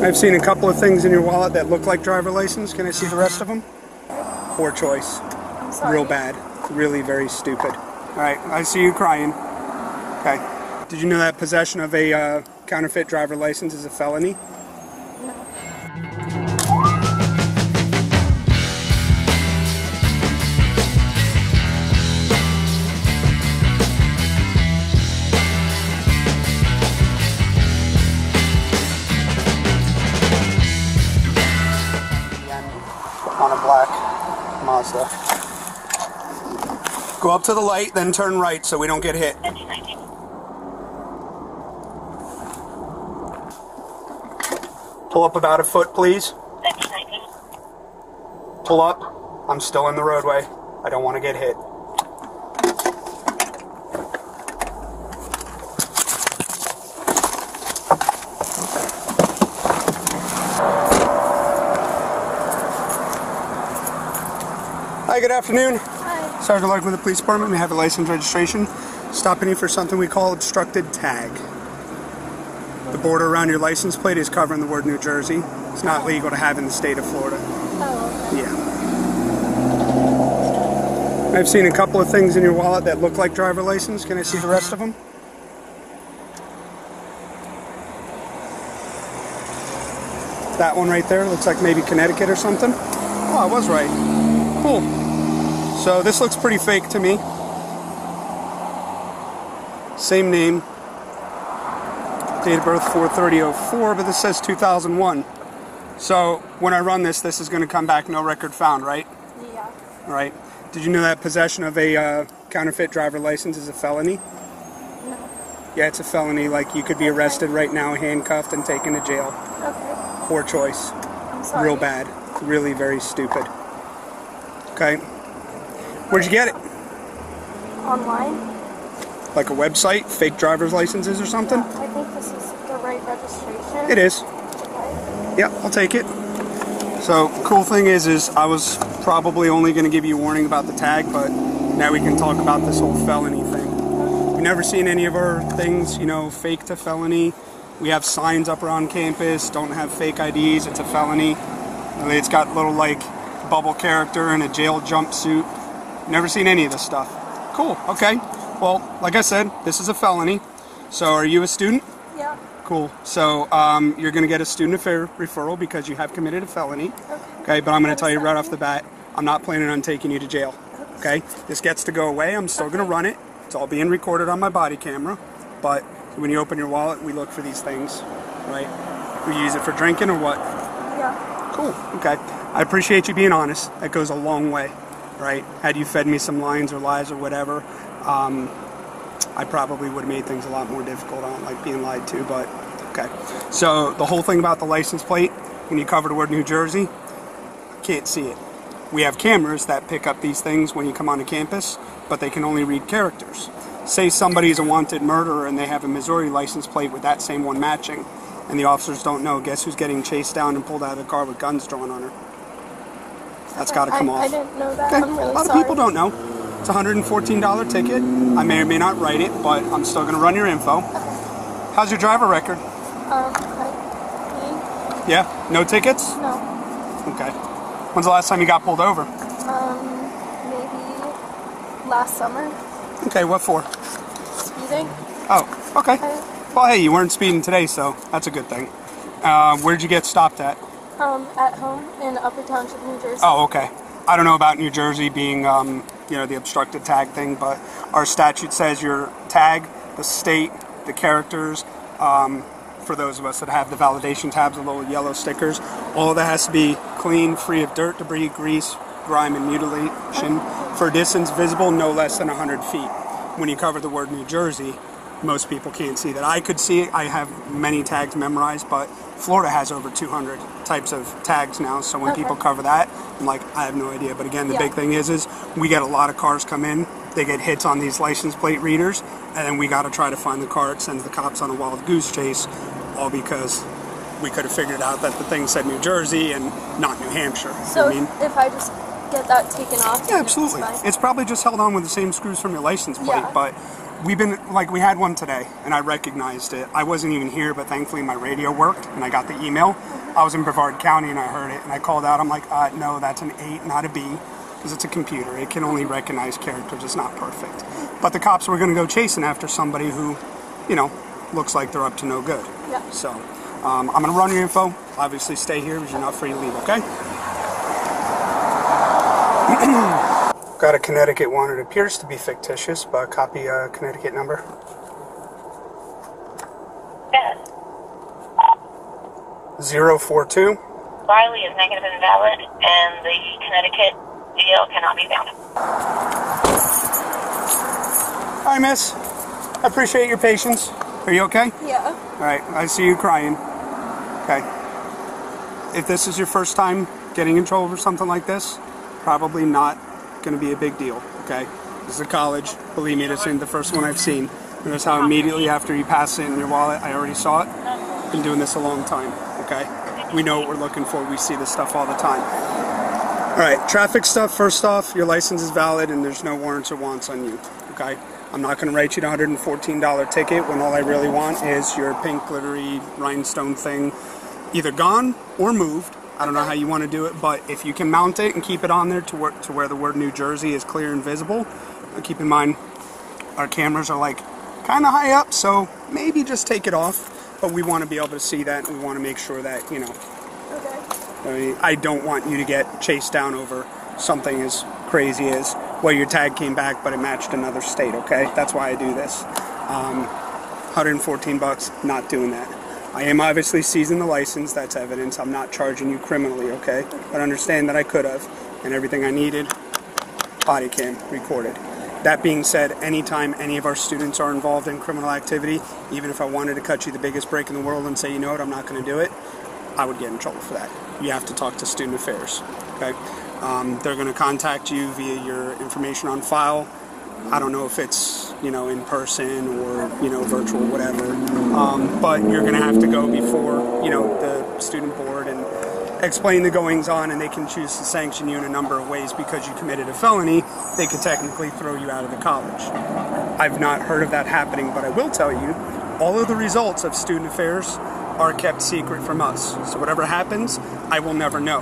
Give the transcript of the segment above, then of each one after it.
I've seen a couple of things in your wallet that look like driver license. Can I see the rest of them? Poor choice. Real bad. Really very stupid. All right, I see you crying. Okay. Did you know that possession of a uh, counterfeit driver license is a felony? Up to the light, then turn right so we don't get hit. Pull up about a foot, please. Pull up. I'm still in the roadway. I don't want to get hit. Hi, good afternoon. Sergeant Larkin with the police department. We have a license registration. Stopping you for something we call obstructed tag. The border around your license plate is covering the word New Jersey. It's not legal to have in the state of Florida. Oh, okay. Yeah. I've seen a couple of things in your wallet that look like driver license. Can I see the rest of them? That one right there looks like maybe Connecticut or something. Oh, I was right. Cool. So this looks pretty fake to me. Same name. Date of birth 43004, but this says 2001. So when I run this, this is going to come back no record found, right? Yeah. Right. Did you know that possession of a uh, counterfeit driver license is a felony? No. Yeah, it's a felony. Like you could be arrested right now, handcuffed, and taken to jail. Okay. Poor choice. I'm sorry. Real bad. Really very stupid. Okay. Where'd you get it? Online? Like a website? Fake driver's licenses or something? Yeah, I think this is the right registration. It is. Okay. Yeah, I'll take it. So, cool thing is, is I was probably only going to give you a warning about the tag, but now we can talk about this whole felony thing. We've never seen any of our things, you know, fake to felony. We have signs up around campus, don't have fake IDs, it's a felony. It's got little like bubble character and a jail jumpsuit. Never seen any of this stuff. Cool, okay. Well, like I said, this is a felony. So, are you a student? Yeah. Cool. So um, you're going to get a student affair referral because you have committed a felony. Okay. Okay, but I'm going to tell you right off the bat, I'm not planning on taking you to jail. Okay? This gets to go away. I'm still going to run it. It's all being recorded on my body camera. But when you open your wallet, we look for these things, right? We use it for drinking or what? Yeah. Cool. Okay. I appreciate you being honest. That goes a long way, right? Had you fed me some lines or lies or whatever, um, I probably would have made things a lot more difficult. I don't like being lied to, but okay. So the whole thing about the license plate, when you cover the word New Jersey, can't see it. We have cameras that pick up these things when you come onto campus, but they can only read characters. Say somebody's a wanted murderer and they have a Missouri license plate with that same one matching, and the officers don't know. Guess who's getting chased down and pulled out of the car with guns drawn on her? That's got to come I, off. I didn't know that. Okay, I'm really a lot sorry. of people don't know. It's a $114 ticket. I may or may not write it, but I'm still going to run your info. How's your driver record? Um, like, Yeah? No tickets? No. Okay. When's the last time you got pulled over? Um, maybe last summer. Okay, what for? Speeding. Oh, okay. Okay. Well, hey, you weren't speeding today, so that's a good thing. Uh, where'd you get stopped at? Um, at home in Upper Township, New Jersey. Oh, okay. I don't know about New Jersey being, um, you know, the obstructed tag thing, but our statute says your tag, the state, the characters, um, for those of us that have the validation tabs, the little yellow stickers, all of that has to be clean, free of dirt, debris, grease, grime, and mutilation for a distance visible no less than 100 feet. When you cover the word New Jersey, most people can't see that. I could see. I have many tags memorized, but Florida has over 200 types of tags now. So when Okay. people cover that, I'm like, I have no idea. But again, the Yeah. big thing is, is we get a lot of cars come in. They get hits on these license plate readers, and then we got to try to find the car. It sends the cops on a wild goose chase, all because we could have figured out that the thing said New Jersey and not New Hampshire. You know So I mean? if I just get that taken off, Yeah, absolutely. It's. It's probably just held on with the same screws from your license plate, Yeah. but we've been like we had one today, and I recognized it. I wasn't even here, but thankfully my radio worked, and I got the email. I was in Brevard County, and I heard it, and I called out. I'm like, uh, no, that's an eight, not a B, because it's a computer. It can only recognize characters. It's not perfect. But the cops were going to go chasing after somebody who, you know, looks like they're up to no good. Yeah. So um, I'm going to run your info. Obviously, stay here because you're not free to leave. Okay. Got a Connecticut one. It appears to be fictitious, but copy a Connecticut number. Yes. 042 Riley is negative and invalid, and the Connecticut deal cannot be found. Hi, miss. I appreciate your patience. Are you okay? Yeah. All right, I see you crying. Okay. If this is your first time getting in trouble for something like this, probably not going to be a big deal. Okay. This is a college. Believe me, this ain't the first one I've seen. And that's how immediately after you pass it in your wallet, I already saw it. Been doing this a long time. Okay. We know what we're looking for. We see this stuff all the time. All right, traffic stuff. First off, your license is valid and there's no warrants or wants on you. Okay. I'm not going to write you a $114 ticket when all I really want is your pink glittery rhinestone thing either gone or moved. I don't know how you want to do it, but if you can mount it and keep it on there to where, to where the word New Jersey is clear and visible, keep in mind our cameras are like kind of high up, so maybe just take it off. But we want to be able to see that, and we want to make sure that you know. Okay. I, mean, I don't want you to get chased down over something as crazy as well. Your tag came back, but it matched another state. Okay, that's why I do this. Um, 114 bucks, not doing that. I am obviously seizing the license. That's evidence. I'm not charging you criminally. Okay, but understand that I could have, and everything I needed, body cam recorded. That being said, anytime any of our students are involved in criminal activity, even if I wanted to cut you the biggest break in the world and say, you know what, I'm not going to do it, I would get in trouble for that. You have to talk to student affairs. Okay, um, they're going to contact you via your information on file. I don't know if it's you know in person or you know virtual, whatever. Um, but you're going to have to go before you know the student board and explain the goings on, and they can choose to sanction you in a number of ways because you committed a felony. They could technically throw you out of the college. I've not heard of that happening, but I will tell you, all of the results of student affairs are kept secret from us. So whatever happens, I will never know,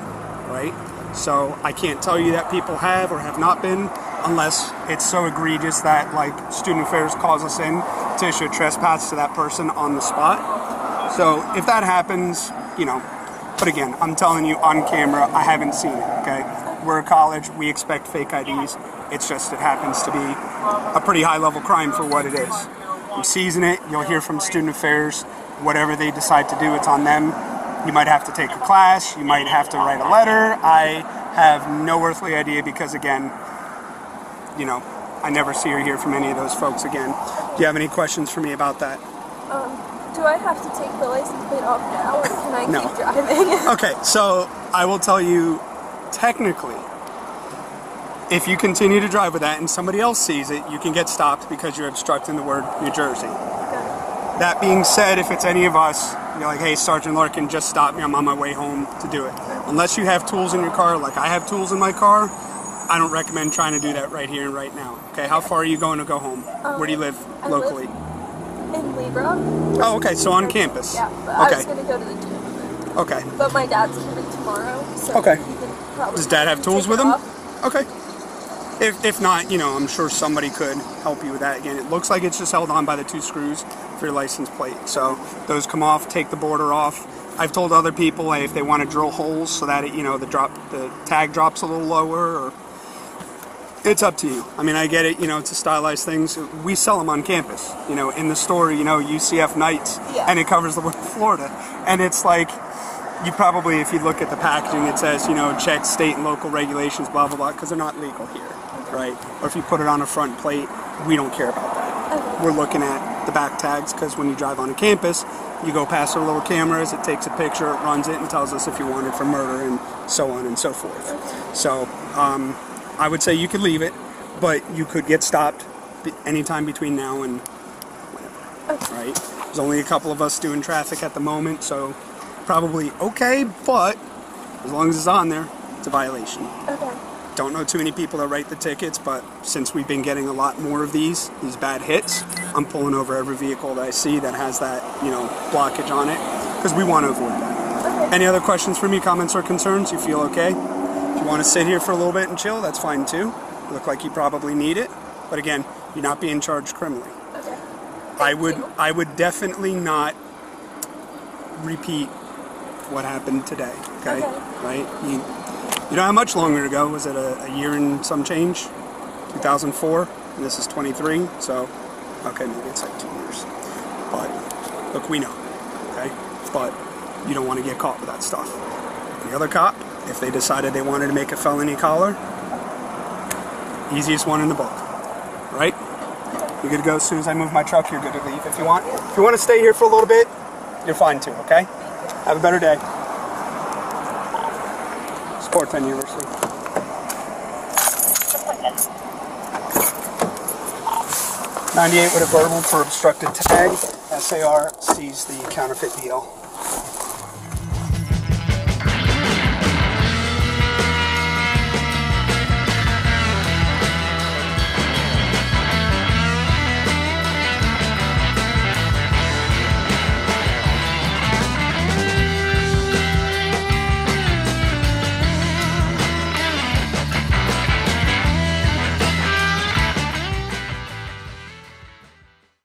right? So I can't tell you that people have or have not been unless it's so egregious that like student affairs calls us in to issue a trespass to that person on the spot. So if that happens, you know, but again, I'm telling you on camera, I haven't seen it, okay? We're a college, we expect fake IDs. It's just it happens to be a pretty high level crime for what it is. I'm seizing it, you'll hear from student affairs, whatever they decide to do, it's on them. You might have to take a class, you might have to write a letter. I have no earthly idea because again, you know, I never see or hear from any of those folks again. Do you have any questions for me about that? Um, do I have to take the license plate off now, or can I No. keep driving? Okay, so I will tell you technically, if you continue to drive with that and somebody else sees it, you can get stopped because you're obstructing the word New Jersey. That being said, if it's any of us, you're like, hey, Sergeant Larkin, just stop me. I'm on my way home to do it. Unless you have tools in your car, like I have tools in my car, I don't recommend trying to do that right here and right now. Okay, how far are you going to go home? Where do you live um, live- locally? In Libra. Oh, okay, so on campus. Yeah, but I was gonna go to the gym. okay, But my dad's coming tomorrow, so Okay. he can probably Does Dad have tools with him? off. okay. If, if not, you know, I'm sure somebody could help you with that. Again, it looks like it's just held on by the two screws for your license plate. So those come off, take the border off. I've told other people hey, if they want to drill holes so that it, you know the drop the tag drops a little lower, or it's up to you. I mean, I get it. You know, to stylize things, we sell them on campus. You know, in the store, you know, UCF Knights, Yeah. and it covers the word Florida, and it's like you probably, if you look at the packaging, it says, you know, check state and local regulations, blah, blah, blah, because they're not legal here, right? Or if you put it on a front plate, we don't care about that. Okay. We're looking at the back tags because when you drive on a campus, you go past our little cameras, it takes a picture, it runs it, and tells us if you want it for murder and so on and so forth. So um, I would say you could leave it, but you could get stopped anytime between now and whenever, right? There's only a couple of us doing traffic at the moment, so probably okay, but as long as it's on there, it's a violation. Okay. don't know too many people that write the tickets, but since we've been getting a lot more of these, these bad hits, I'm pulling over every vehicle that I see that has that, you know, blockage on it, because we want to avoid that. Any other questions for me, comments or concerns? You feel okay? Want to sit here for a little bit and chill, that's fine too. You look like you probably need it, but again, you're not being charged criminally. Okay. I would I would definitely not repeat what happened today. Okay, Okay. right? You, you know how much longer ago was it? A, a year and some change, 2004, and this is 23. So, okay, maybe it's like two years. But look, we know. Okay, but you don't want to get caught with that stuff. The other cop, if they decided they wanted to make a felony collar, easiest one in the book, right? You're good to go as soon as I move my truck. You're good to leave if you want. If you want to stay here for a little bit, you're fine too. Okay. Have a better day. Sports Penn University. 98 with a verbal for obstructed tag. SAR sees the counterfeit deal.